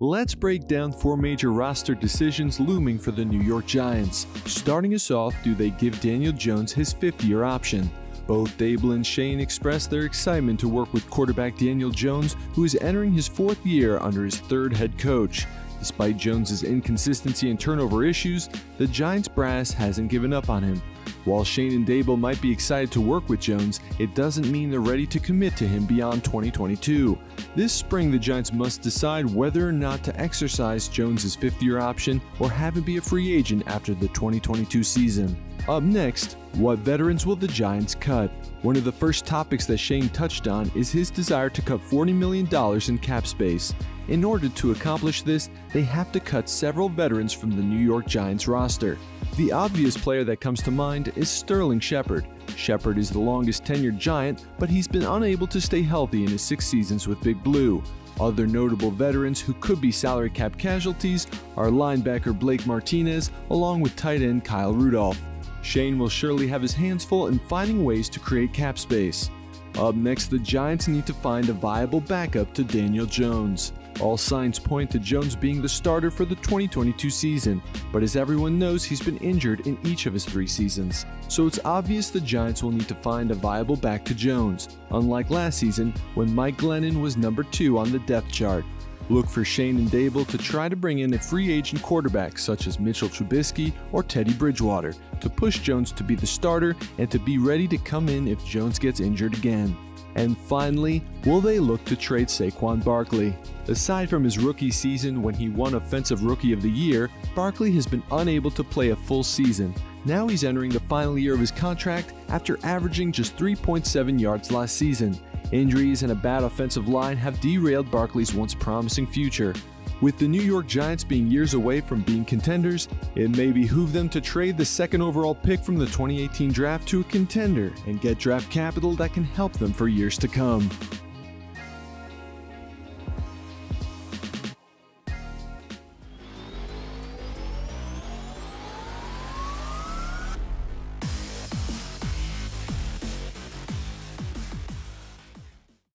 Let's break down four major roster decisions looming for the New York Giants. Starting us off, do they give Daniel Jones his fifth year option? Both Daboll and Schoen expressed their excitement to work with quarterback Daniel Jones, who is entering his fourth year under his third head coach. Despite Jones's inconsistency and turnover issues, the Giants brass hasn't given up on him. While Schoen and Daboll might be excited to work with Jones, it doesn't mean they're ready to commit to him beyond 2022. This spring, the Giants must decide whether or not to exercise Jones's fifth year option or have him be a free agent after the 2022 season. Up next, what veterans will the Giants cut? One of the first topics that Schoen touched on is his desire to cut $40 million in cap space. In order to accomplish this, they have to cut several veterans from the New York Giants roster. The obvious player that comes to mind is Sterling Shepard. Shepard is the longest tenured Giant, but he's been unable to stay healthy in his six seasons with Big Blue. Other notable veterans who could be salary cap casualties are linebacker Blake Martinez along with tight end Kyle Rudolph. Schoen will surely have his hands full in finding ways to create cap space. Up next, the Giants need to find a viable backup to Daniel Jones. All signs point to Jones being the starter for the 2022 season, but as everyone knows, he's been injured in each of his three seasons. So it's obvious the Giants will need to find a viable back to Jones, unlike last season when Mike Glennon was number two on the depth chart. Look for Schoen and Daboll to try to bring in a free agent quarterback such as Mitchell Trubisky or Teddy Bridgewater to push Jones to be the starter and to be ready to come in if Jones gets injured again. And finally, will they look to trade Saquon Barkley? Aside from his rookie season when he won Offensive Rookie of the Year, Barkley has been unable to play a full season. Now he's entering the final year of his contract after averaging just 3.7 yards last season. Injuries and a bad offensive line have derailed Barkley's once promising future. With the New York Giants being years away from being contenders, it may behoove them to trade the second overall pick from the 2018 draft to a contender and get draft capital that can help them for years to come.